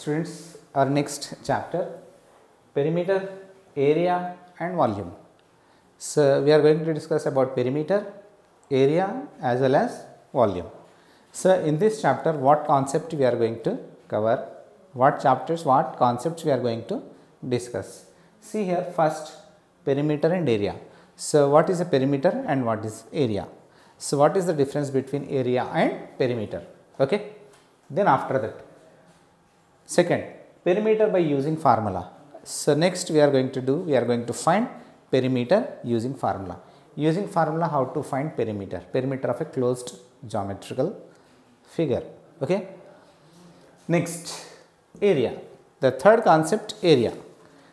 Students, our next chapter perimeter, area and volume. So, we are going to discuss about perimeter, area as well as volume. So, in this chapter what concept we are going to cover, what chapters, what concepts we are going to discuss. See here first perimeter and area. So, what is a perimeter and what is area? So, what is the difference between area and perimeter? Okay. Then after that Second, perimeter by using formula. So, next we are going to do, we are going to find perimeter using formula. Using formula how to find perimeter, perimeter of a closed geometrical figure. Okay. Next, area. The third concept area.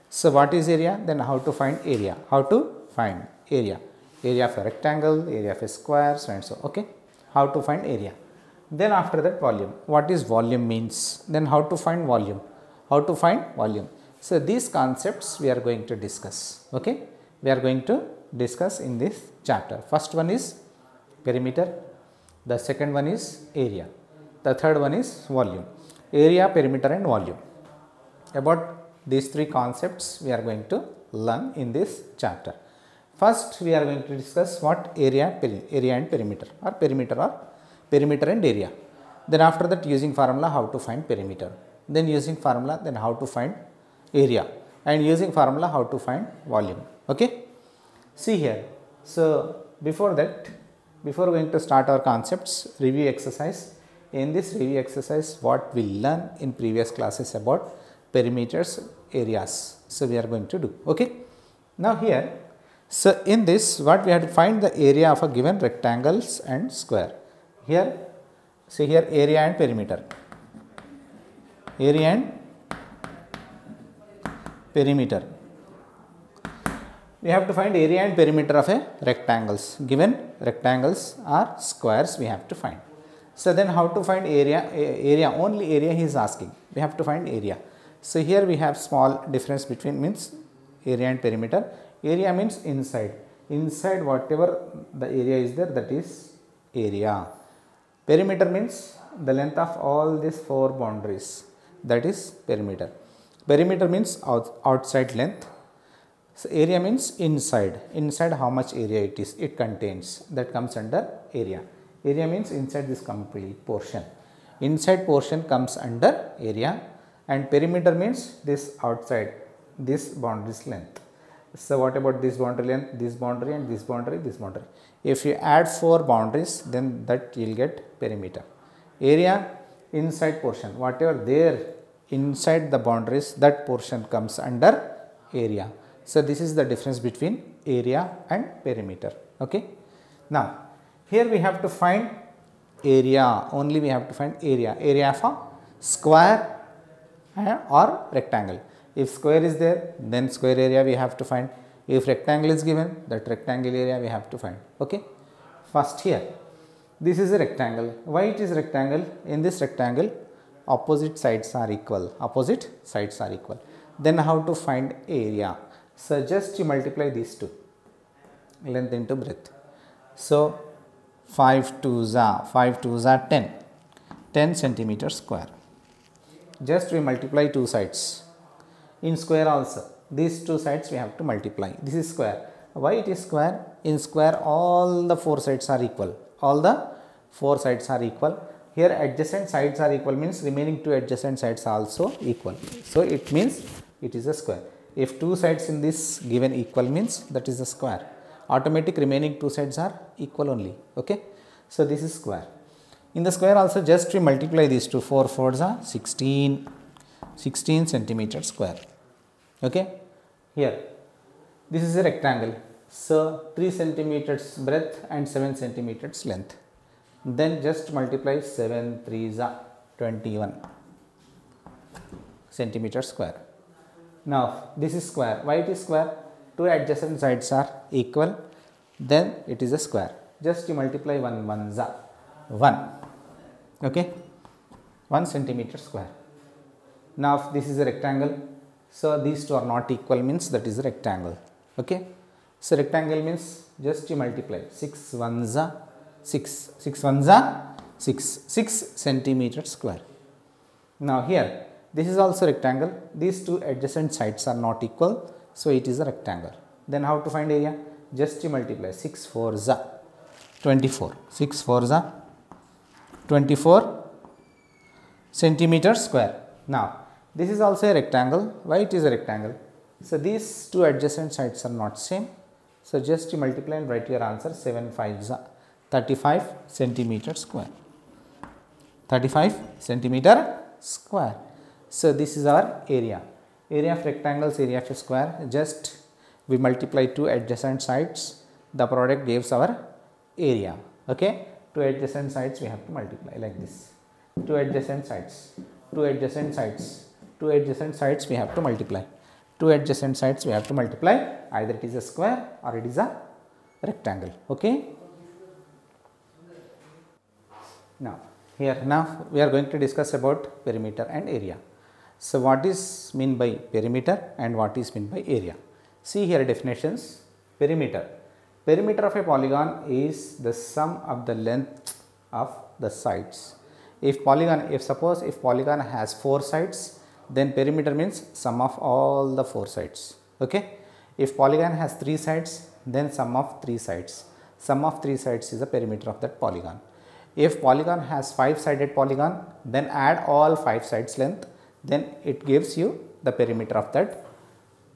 So, what is area? Then how to find area? How to find area? Area of a rectangle, area of a square, so and so. Okay. How to find area? Then after that volume. What is volume means? Then how to find volume? How to find volume? So, these concepts we are going to discuss. Okay. We are going to discuss in this chapter. First one is perimeter. The second one is area. The third one is volume. Area, perimeter and volume. About these three concepts we are going to learn in this chapter. First we are going to discuss what area, area and perimeter or perimeter or perimeter and area. Then after that using formula how to find perimeter. Then using formula then how to find area and using formula how to find volume. Okay. See here. So, before that before going to start our concepts review exercise. In this review exercise what we learn in previous classes about perimeters areas. So, we are going to do. Okay. Now, here so in this what we have to find the area of a given rectangles and square. Here see here area and perimeter, area and perimeter. We have to find area and perimeter of a rectangles given rectangles or squares we have to find. So, then how to find area area only area he is asking we have to find area. So, here we have small difference between means area and perimeter area means inside inside whatever the area is there that is area perimeter means the length of all these four boundaries. That is perimeter. Perimeter means out, outside length. So area means inside. Inside how much area it is it contains. That comes under area. Area means inside this complete portion. Inside portion comes under area. And perimeter means this outside this boundaries length. So, what about this boundary length, this boundary and this boundary, this boundary. If you add 4 boundaries then that you will get perimeter. Area inside portion whatever there inside the boundaries that portion comes under area. So, this is the difference between area and perimeter. Okay. Now, here we have to find area only we have to find area area of a square or rectangle if square is there, then square area we have to find. If rectangle is given, that rectangle area we have to find. Okay. First here, this is a rectangle. Why it is rectangle? In this rectangle, opposite sides are equal. Opposite sides are equal. Then how to find area? So just you multiply these two, length into breadth. So 5 2s are 5 2s are 10, 10 centimeter square. Just we multiply two sides in square also these two sides we have to multiply. This is square. Why it is square? In square all the four sides are equal. All the four sides are equal. Here adjacent sides are equal means remaining two adjacent sides are also equal. So it means it is a square. If two sides in this given equal means that is a square. Automatic remaining two sides are equal only. Okay? So this is square. In the square also just we multiply these two. 4 fours are 16 16 centimeter square. Okay. Here, this is a rectangle. So, 3 centimeters breadth and 7 centimeters length. Then just multiply 7 3 is 21 centimeter square. Now, this is square. Why it is square? Two adjacent sides are equal. Then it is a square. Just you multiply 1 1 za 1. Okay. 1 centimeter square. Now, this is a rectangle. So, these two are not equal means that is rectangle. Okay. So, rectangle means just you multiply 6 ones are 6, 6 ones are 6, 6 centimeter square. Now, here This is also rectangle. These two adjacent sides are not equal. So, it is a rectangle. Then how to find area? Just you multiply 6 4 za 24. 6 4 za 24 centimeter square. Now, this is also a rectangle. Why it is a rectangle? So, these two adjacent sides are not same. So, just you multiply and write your answer 7 5 za 35 centimeter square. 35 centimeter square. So, this is our area. Area of rectangles, area of square, just we multiply two adjacent sides, the product gives our area. Okay? Two adjacent sides we have to multiply like this. Two adjacent sides, two adjacent sides, two adjacent sides we have to multiply. Two adjacent sides we have to multiply, either it is a square or it is a rectangle. Okay? Now, here now we are going to discuss about perimeter and area. So, what is mean by perimeter and what is mean by area? See here definitions perimeter. Perimeter of a polygon is the sum of the length of the sides. If polygon, if suppose if polygon has 4 sides, then perimeter means sum of all the 4 sides. Okay? If polygon has 3 sides, then sum of 3 sides. Sum of 3 sides is the perimeter of that polygon. If polygon has 5 sided polygon, then add all 5 sides length, then it gives you the perimeter of that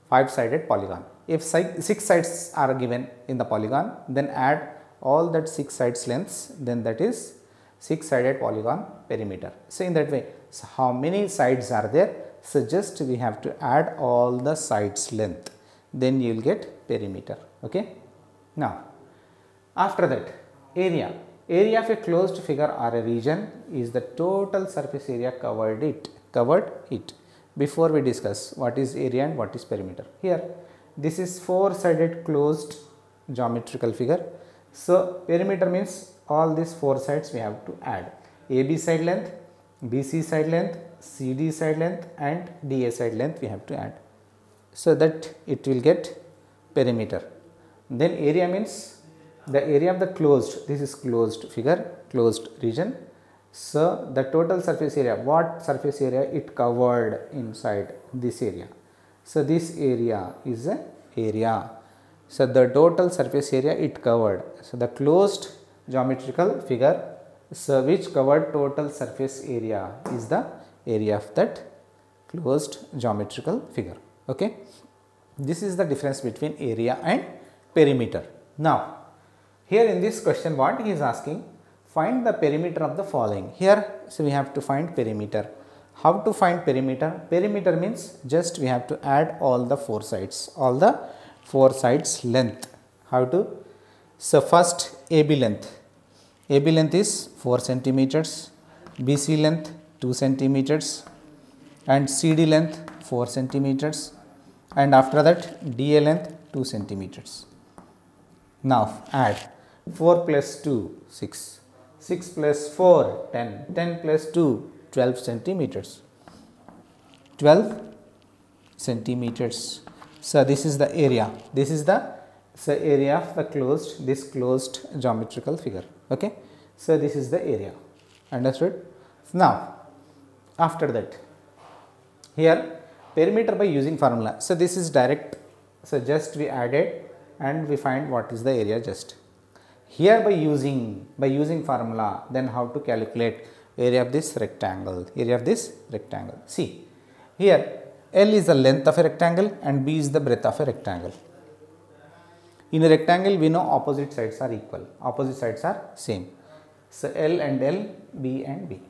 5 sided polygon. If 6 sides are given in the polygon, then add all that 6 sides lengths, then that is 6 sided polygon perimeter. So, in that way, so how many sides are there? So, just we have to add all the sides length, then you will get perimeter. Okay. Now, after that area Area of a closed figure or a region is the total surface area covered it covered it before we discuss what is area and what is perimeter. Here this is four sided closed geometrical figure. So, perimeter means all these four sides we have to add AB side length, BC side length, CD side length and DA side length we have to add. So, that it will get perimeter. Then area means the area of the closed, this is closed figure, closed region. So, the total surface area, what surface area it covered inside this area. So, this area is a area. So, the total surface area it covered. So, the closed geometrical figure so which covered total surface area is the area of that closed geometrical figure. Okay. This is the difference between area and perimeter. Now, here in this question what he is asking find the perimeter of the following. Here so we have to find perimeter. How to find perimeter? Perimeter means just we have to add all the four sides, all the four sides length. How to? So first AB length. AB length is 4 centimeters, BC length 2 centimeters and CD length 4 centimeters and after that DA length 2 centimeters. Now add 4 plus 2 6, 6 plus 4 10, 10 plus 2 12 centimeters, 12 centimeters. So, this is the area, this is the so area of the closed this closed geometrical figure. Okay. So, this is the area understood. Now, after that here perimeter by using formula. So, this is direct. So, just we added and we find what is the area just. Here by using by using formula then how to calculate area of this rectangle area of this rectangle. See here L is the length of a rectangle and B is the breadth of a rectangle. In a rectangle we know opposite sides are equal opposite sides are same. So L and L B and B.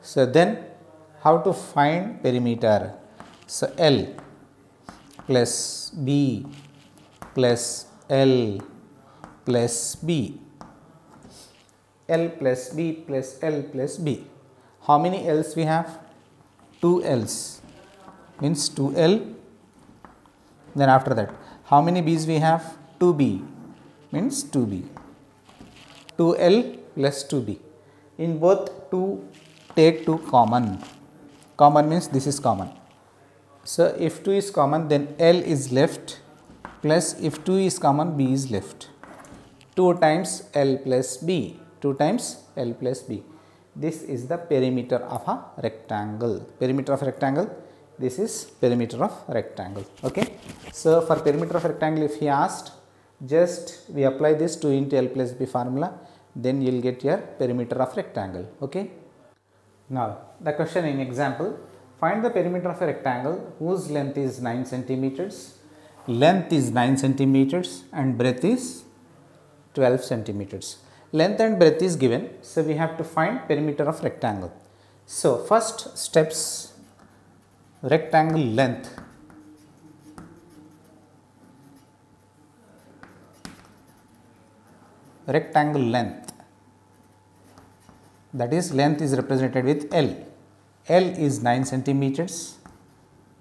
So then how to find perimeter? So L plus B plus L plus B. L plus B plus L plus B. How many L's we have? 2 L's means 2L. Then after that, how many B's we have? 2B means 2B. 2L plus 2B. In both 2 take 2 common. Common means this is common. So, if 2 is common then L is left plus if 2 is common B is left. 2 times L plus B, 2 times L plus B. this is the perimeter of a rectangle. Perimeter of rectangle, this is perimeter of rectangle. Okay. So, for perimeter of rectangle if he asked just we apply this 2 into L plus B formula then you will get your perimeter of rectangle. Okay. Now, the question in example find the perimeter of a rectangle whose length is 9 centimeters, length is 9 centimeters and breadth is 12 centimeters. Length and breadth is given. So, we have to find perimeter of rectangle. So, first steps rectangle length rectangle length that is length is represented with L. L is 9 centimeters.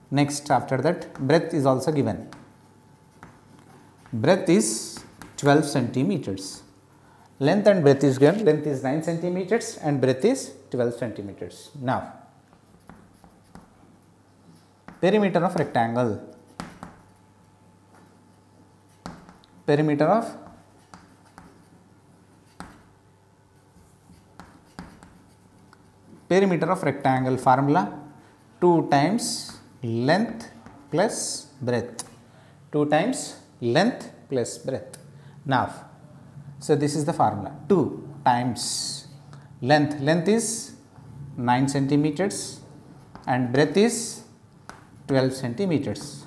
Next after that breadth is also given. Breadth is 12 centimeters. Length and breadth is given. Length is 9 centimeters and breadth is 12 centimeters. Now, perimeter of rectangle. Perimeter of perimeter of rectangle formula 2 times length plus breadth 2 times length plus breadth. Now, so this is the formula 2 times length, length is 9 centimeters and breadth is 12 centimeters.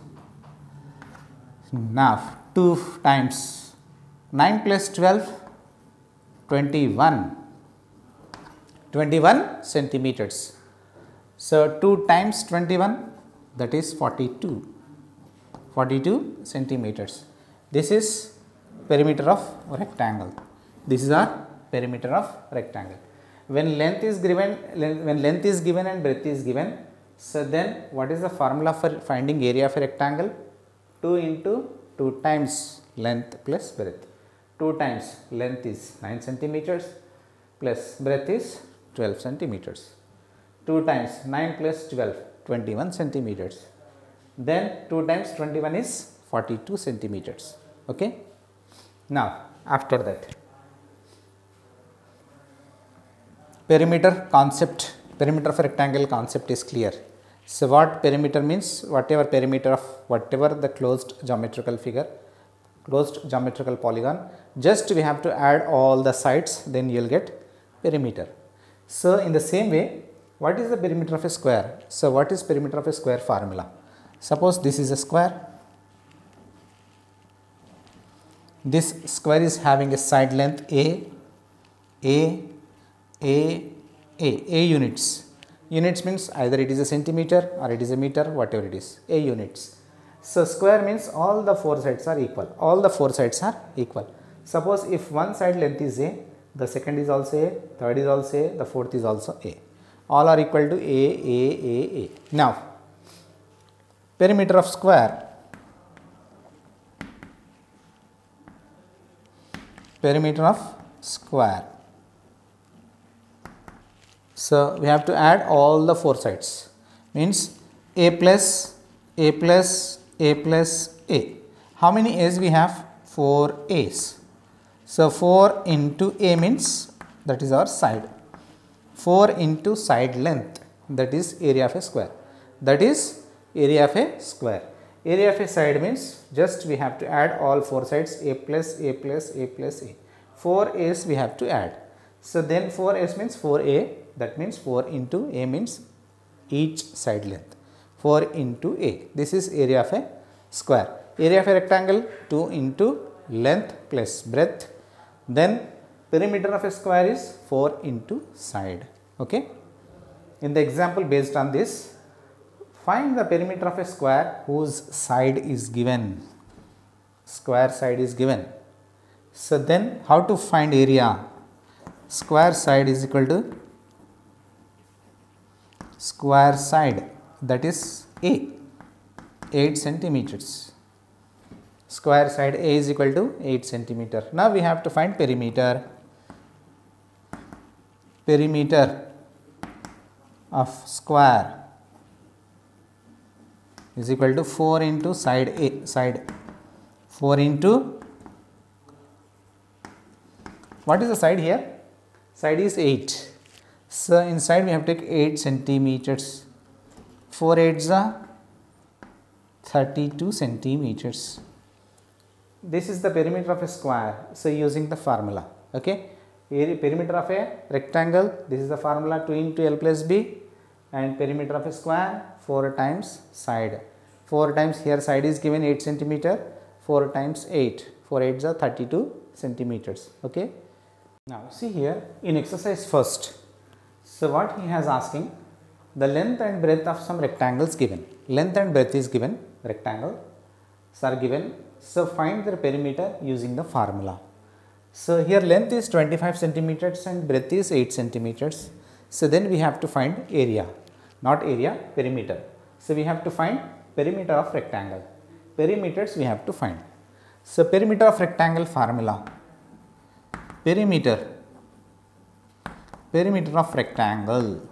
Now, 2 times 9 plus 12 21 21 centimeters. So, 2 times 21 that is 42, 42 centimeters. This is perimeter of rectangle. This is our perimeter of rectangle. When length is given, when length is given and breadth is given, so then what is the formula for finding area of a rectangle? 2 into 2 times length plus breadth. 2 times length is 9 centimeters plus breadth is 12 centimeters. 2 times 9 plus 12, 21 centimeters. Then 2 times 21 is 42 centimeters. Okay. Now, after that, perimeter concept, perimeter of a rectangle concept is clear. So, what perimeter means? Whatever perimeter of whatever the closed geometrical figure, closed geometrical polygon, just we have to add all the sides, then you will get perimeter. So, in the same way what is the perimeter of a square? So, what is perimeter of a square formula? Suppose this is a square, this square is having a side length A, A, A, A, A units. Units means either it is a centimeter or it is a meter whatever it is, A units. So, square means all the four sides are equal, all the four sides are equal. Suppose if one side length is A the second is also A, third is also A, the fourth is also A. All are equal to A, A, A, A. Now, perimeter of square, perimeter of square. So, we have to add all the four sides means A plus, A plus, A plus A. How many A's we have? 4 A's. So, 4 into A means that is our side. 4 into side length that is area of a square. That is area of a square. Area of a side means just we have to add all 4 sides A plus A plus A plus A. 4 A's we have to add. So, then 4 A's means 4 A that means 4 into A means each side length 4 into A. This is area of a square. Area of a rectangle 2 into length plus breadth then perimeter of a square is 4 into side. Okay. In the example based on this, find the perimeter of a square whose side is given. Square side is given. So, then how to find area? Square side is equal to square side that is A 8 centimeters square side A is equal to 8 centimeter. Now, we have to find perimeter. Perimeter of square is equal to 4 into side A side 4 into what is the side here? Side is 8. So, inside we have to take 8 centimeters. 4 8s are 32 centimeters. This is the perimeter of a square. So, using the formula. Okay. Area, perimeter of a rectangle. This is the formula 2 into L plus B and perimeter of a square 4 times side. 4 times here side is given 8 centimeter 4 times 8 4 8s are 32 centimeters okay now see here in exercise first so what he has asking the length and breadth of some rectangles given length and breadth is given rectangle are given. So find their perimeter using the formula. So here length is 25 centimeters and breadth is 8 centimeters. So then we have to find area not area perimeter. So we have to find perimeter of rectangle. Perimeters we have to find. So perimeter of rectangle formula. Perimeter. Perimeter of rectangle.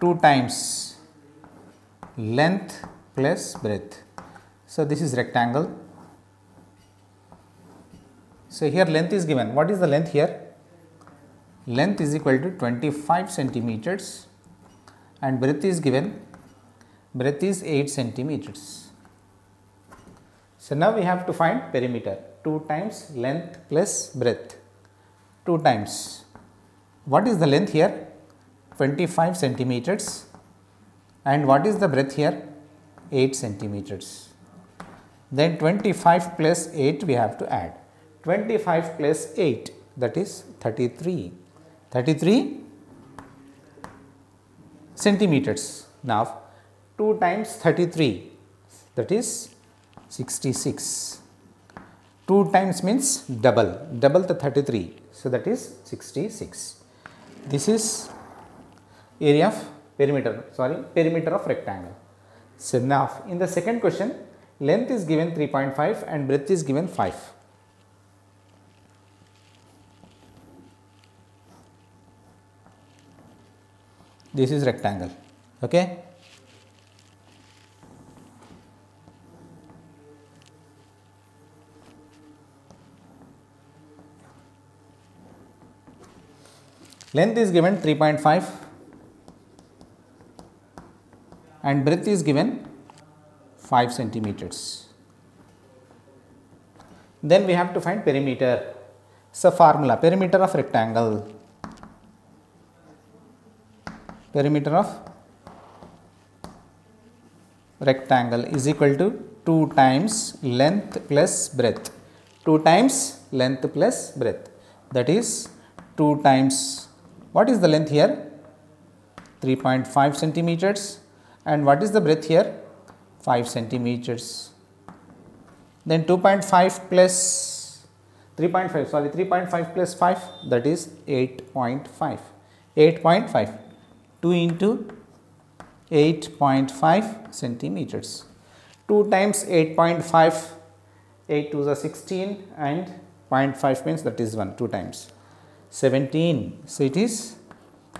2 times length plus breadth. So, this is rectangle. So, here length is given. What is the length here? Length is equal to 25 centimeters and breadth is given. Breadth is 8 centimeters. So, now we have to find perimeter 2 times length plus breadth 2 times. What is the length here? 25 centimeters and what is the breadth here? 8 centimeters. Then 25 plus 8 we have to add. 25 plus 8 that is 33. 33 centimeters. Now 2 times 33 that is 66. 2 times means double, double the 33. So, that is 66. This is area of perimeter, sorry, perimeter of rectangle. So, now in the second question, length is given 3.5 and breadth is given 5. This is rectangle. Okay. Length is given 3.5 and breadth is given 5 centimeters. Then we have to find perimeter. So, formula perimeter of rectangle, perimeter of rectangle is equal to 2 times length plus breadth, 2 times length plus breadth that is 2 times what is the length here? 3.5 centimeters and what is the breadth here? 5 centimeters. Then 2.5 plus 3.5 sorry 3.5 plus 5 that is 8.5 8.5 2 into 8.5 centimeters 2 times 8.5 8 to the 16 and 0.5 means that is 1 2 times 17. So, it is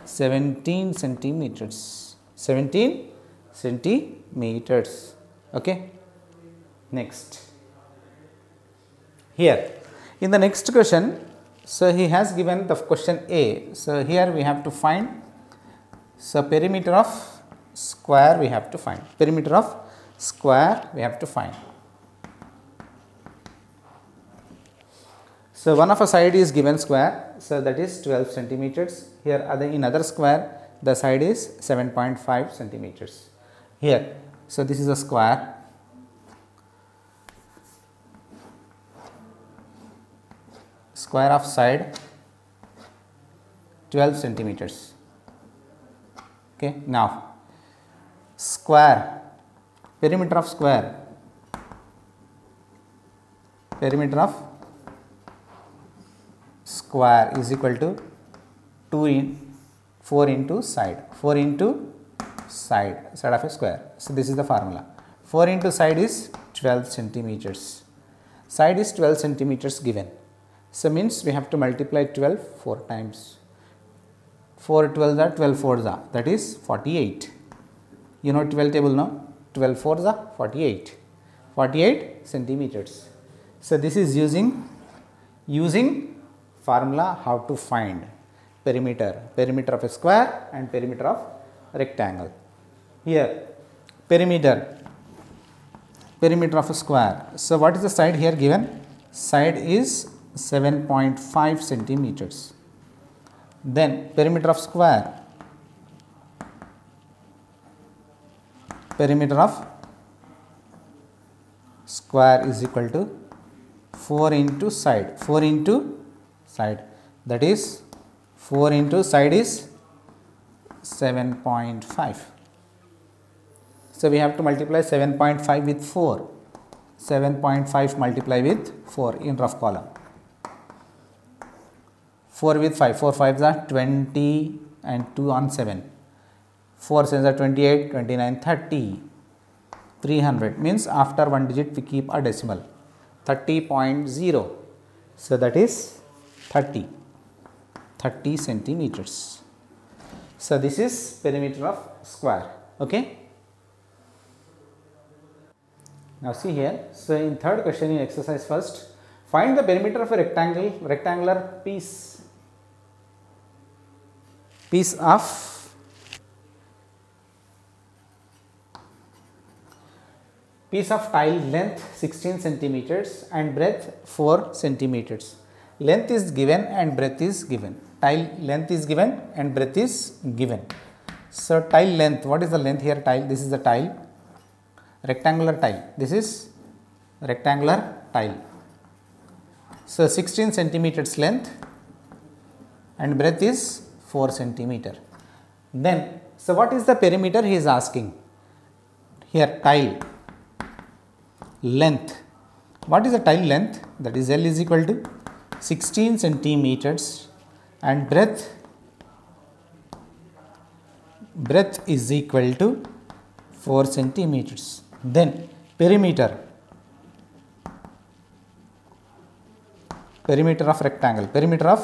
17 centimeters, 17 centimeters. Okay. Next, here in the next question, so he has given the question A. So, here we have to find, so perimeter of square we have to find, perimeter of square we have to find. So, one of a side is given square, so that is 12 centimeters. Here other in other square the side is 7.5 centimeters. Here, so this is a square. Square of side 12 centimeters. Okay, now square perimeter of square perimeter of square is equal to 2 in 4 into side 4 into side side of a square. So, this is the formula. 4 into side is 12 centimeters. Side is 12 centimeters given. So, means we have to multiply 12 4 times. 4 12 are 12 4s are that is 48 you know 12 table now? 12 4s are 48 48 centimeters. So, this is using using formula how to find perimeter, perimeter of a square and perimeter of rectangle. Here perimeter, perimeter of a square. So, what is the side here given? Side is 7.5 centimeters. Then perimeter of square, perimeter of square is equal to 4 into side 4 into side that is 4 into side is 7.5 so we have to multiply 7.5 with 4 7.5 multiply with 4 in rough column. 4 with 5 4 5s are 20 and 2 on 7 4 7s are 28 29 30 300 means after one digit we keep a decimal. 30.0 so that is 30 30 centimeters so this is perimeter of square okay now see here so in third question in exercise first find the perimeter of a rectangle rectangular piece piece of piece of tile length 16 centimeters and breadth 4 centimeters. Length is given and breadth is given. Tile length is given and breadth is given. So, tile length, what is the length here tile? This is the tile, rectangular tile. This is rectangular tile. So, 16 centimeters length and breadth is 4 centimeter. Then, so what is the perimeter he is asking? Here tile length. What is the tile length? That is L is equal to 16 centimeters and breadth? Breadth is equal to 4 centimeters. Then perimeter. Perimeter of rectangle. Perimeter of?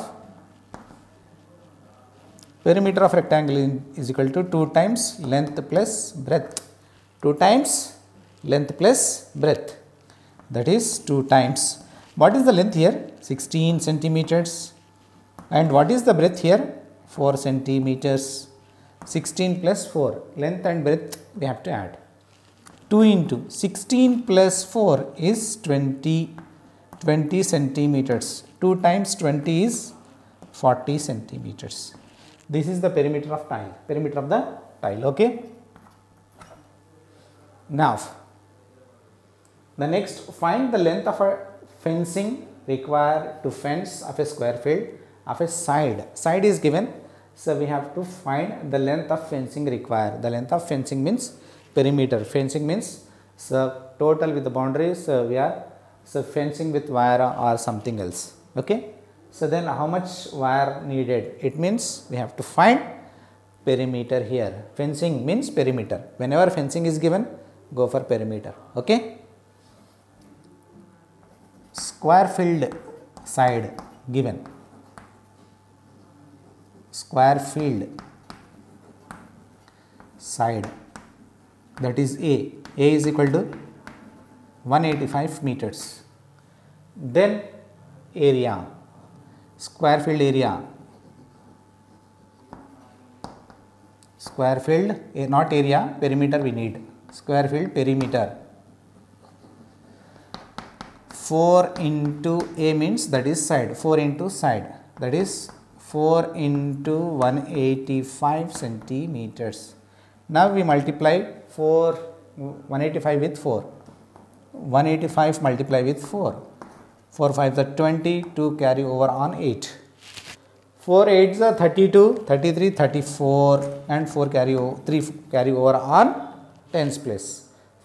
Perimeter of rectangle is equal to 2 times length plus breadth. 2 times length plus breadth. That is 2 times. What is the length here? 16 centimeters and what is the breadth here? 4 centimeters. 16 plus 4 length and breadth we have to add. 2 into 16 plus 4 is 20 20 centimeters. 2 times 20 is 40 centimeters. This is the perimeter of tile, perimeter of the tile, okay. Now, the next find the length of a fencing required to fence of a square field of a side. Side is given. So, we have to find the length of fencing required. The length of fencing means perimeter. Fencing means so total with the boundaries so we are so fencing with wire or something else. Okay. So, then how much wire needed? It means we have to find perimeter here. Fencing means perimeter. Whenever fencing is given, go for perimeter. Okay square filled side given square field side that is A. A is equal to 185 meters. Then area, square field area, square filled, eh, not area, perimeter we need, square field perimeter 4 into A means that is side 4 into side that is 4 into 185 centimeters. Now we multiply 4 185 with 4 185 multiply with 4 4 5 are 20 2 carry over on 8 4 8s are 32 33 34 and 4 carry over 3 carry over on tens place.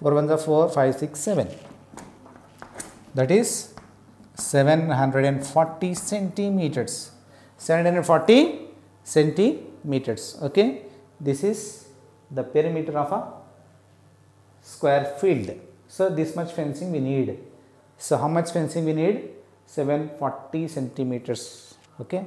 4 ones are 4 5 6 7 that is 740 centimeters 740 centimeters okay? This is the perimeter of a square field. So this much fencing we need. So how much fencing we need? 740 centimeters okay